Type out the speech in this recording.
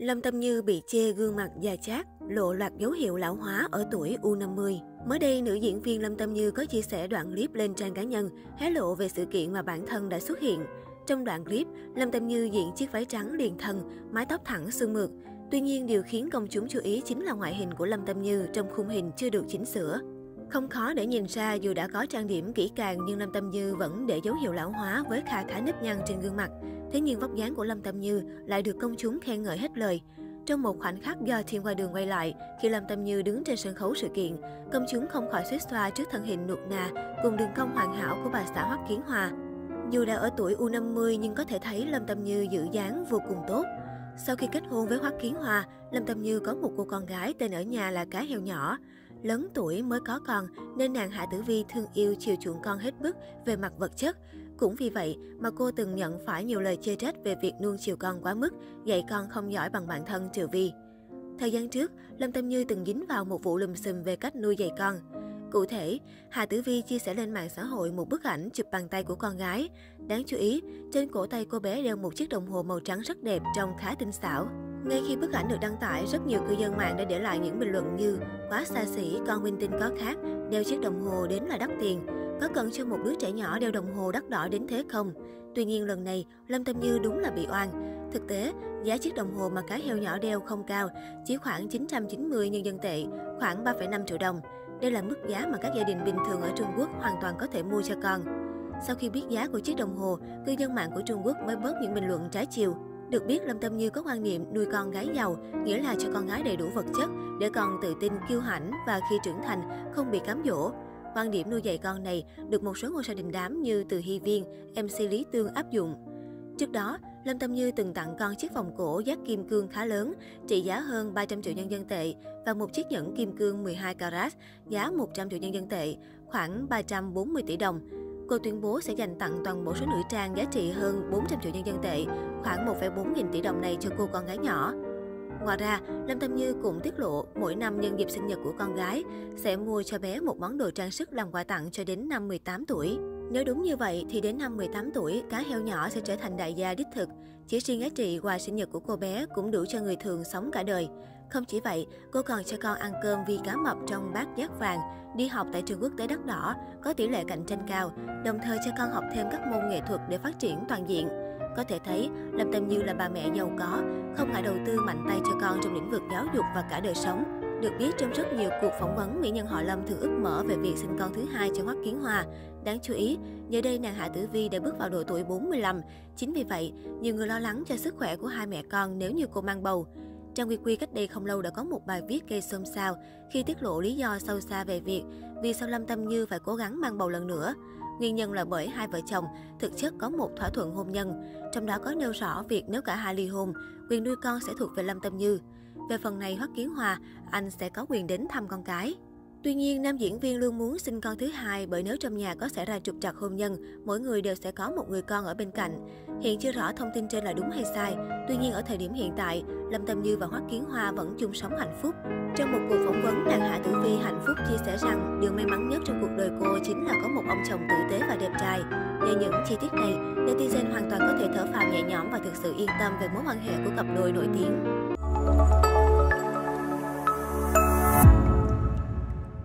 Lâm Tâm Như bị chê gương mặt già chát, lộ loạt dấu hiệu lão hóa ở tuổi U50. Mới đây, nữ diễn viên Lâm Tâm Như có chia sẻ đoạn clip lên trang cá nhân, hé lộ về sự kiện mà bản thân đã xuất hiện. Trong đoạn clip, Lâm Tâm Như diện chiếc váy trắng liền thân, mái tóc thẳng xương mượt. Tuy nhiên, điều khiến công chúng chú ý chính là ngoại hình của Lâm Tâm Như trong khung hình chưa được chỉnh sửa. Không khó để nhìn ra dù đã có trang điểm kỹ càng nhưng Lâm Tâm Như vẫn để dấu hiệu lão hóa với kha khá nếp nhăn trên gương mặt. Thế nhưng vóc dáng của Lâm Tâm Như lại được công chúng khen ngợi hết lời. Trong một khoảnh khắc do thiên qua đường quay lại, khi Lâm Tâm Như đứng trên sân khấu sự kiện, công chúng không khỏi suýt xoa trước thân hình nuột nà cùng đường cong hoàn hảo của bà xã Hoắc Kiến Hòa. Dù đã ở tuổi U50 nhưng có thể thấy Lâm Tâm Như giữ dáng vô cùng tốt. Sau khi kết hôn với Hoắc Kiến Hòa, Lâm Tâm Như có một cô con gái tên ở nhà là Cá Heo Nhỏ. Lớn tuổi mới có con nên nàng Hạ Tử Vi thương yêu chiều chuộng con hết mức về mặt vật chất. Cũng vì vậy mà cô từng nhận phải nhiều lời chê trách về việc nuông chiều con quá mức, dạy con không giỏi bằng bản thân Tử Vi. Thời gian trước, Lâm Tâm Như từng dính vào một vụ lùm xùm về cách nuôi dạy con. Cụ thể, Hà Tử Vi chia sẻ lên mạng xã hội một bức ảnh chụp bàn tay của con gái. Đáng chú ý, trên cổ tay cô bé đeo một chiếc đồng hồ màu trắng rất đẹp, trông khá tinh xảo. Ngay khi bức ảnh được đăng tải, rất nhiều cư dân mạng đã để lại những bình luận như quá xa xỉ, con minh tinh có khác, đeo chiếc đồng hồ đến là đắt tiền. Có cần cho một đứa trẻ nhỏ đeo đồng hồ đắt đỏ đến thế không? Tuy nhiên lần này, Lâm Tâm Như đúng là bị oan. Thực tế, giá chiếc đồng hồ mà cá heo nhỏ đeo không cao, chỉ khoảng 990 nhân dân tệ, khoảng 3,5 triệu đồng. Đây là mức giá mà các gia đình bình thường ở Trung Quốc hoàn toàn có thể mua cho con. Sau khi biết giá của chiếc đồng hồ, cư dân mạng của Trung Quốc mới bớt những bình luận trái chiều. Được biết, Lâm Tâm Như có quan niệm nuôi con gái giàu, nghĩa là cho con gái đầy đủ vật chất để con tự tin, kiêu hãnh và khi trưởng thành không bị cám dỗ. Quan điểm nuôi dạy con này được một số ngôi sao đình đám như Từ Hy Viên, MC Lý Tương áp dụng. Trước đó, Lâm Tâm Như từng tặng con chiếc vòng cổ giác kim cương khá lớn, trị giá hơn 300 triệu nhân dân tệ và một chiếc nhẫn kim cương 12 carat giá 100 triệu nhân dân tệ, khoảng 340 tỷ đồng. Cô tuyên bố sẽ dành tặng toàn bộ số nữ trang giá trị hơn 400 triệu nhân dân tệ, khoảng 1,4 nghìn tỷ đồng này cho cô con gái nhỏ. Ngoài ra, Lâm Tâm Như cũng tiết lộ mỗi năm nhân dịp sinh nhật của con gái sẽ mua cho bé một món đồ trang sức làm quà tặng cho đến năm 18 tuổi. Nếu đúng như vậy thì đến năm 18 tuổi, cá heo nhỏ sẽ trở thành đại gia đích thực. Chỉ riêng giá trị quà sinh nhật của cô bé cũng đủ cho người thường sống cả đời. Không chỉ vậy, cô còn cho con ăn cơm vi cá mập trong bát giác vàng, đi học tại trường quốc tế đắt đỏ, có tỷ lệ cạnh tranh cao, đồng thời cho con học thêm các môn nghệ thuật để phát triển toàn diện. Có thể thấy, Lâm Tâm Như là bà mẹ giàu có, không ngại đầu tư mạnh tay cho con trong lĩnh vực giáo dục và cả đời sống. Được biết trong rất nhiều cuộc phỏng vấn, mỹ nhân họ Lâm thường ước mở về việc sinh con thứ hai cho Hoắc Kiến Hòa. Đáng chú ý, giờ đây nàng Hạ Tử Vi đã bước vào độ tuổi 45. Chính vì vậy, nhiều người lo lắng cho sức khỏe của hai mẹ con nếu như cô mang bầu. Trang Quy Quy cách đây không lâu đã có một bài viết gây xôn xao khi tiết lộ lý do sâu xa về việc vì sao Lâm Tâm Như phải cố gắng mang bầu lần nữa. Nguyên nhân là bởi hai vợ chồng thực chất có một thỏa thuận hôn nhân, trong đó có nêu rõ việc nếu cả hai ly hôn, quyền nuôi con sẽ thuộc về Lâm Tâm Như. Về phần này, Hoắc Kiến Hòa, anh sẽ có quyền đến thăm con cái. Tuy nhiên, nam diễn viên luôn muốn sinh con thứ hai bởi nếu trong nhà có xảy ra trục trặc hôn nhân, mỗi người đều sẽ có một người con ở bên cạnh. Hiện chưa rõ thông tin trên là đúng hay sai. Tuy nhiên, ở thời điểm hiện tại, Lâm Tâm Như và Hoắc Kiến Hoa vẫn chung sống hạnh phúc. Trong một cuộc phỏng vấn, nàng Hạ Tử Vi hạnh phúc chia sẻ rằng điều may mắn nhất trong cuộc đời cô chính là có một ông chồng tử tế và đẹp trai. Nhờ những chi tiết này, netizen hoàn toàn có thể thở phào nhẹ nhõm và thực sự yên tâm về mối quan hệ của cặp đôi nổi tiếng.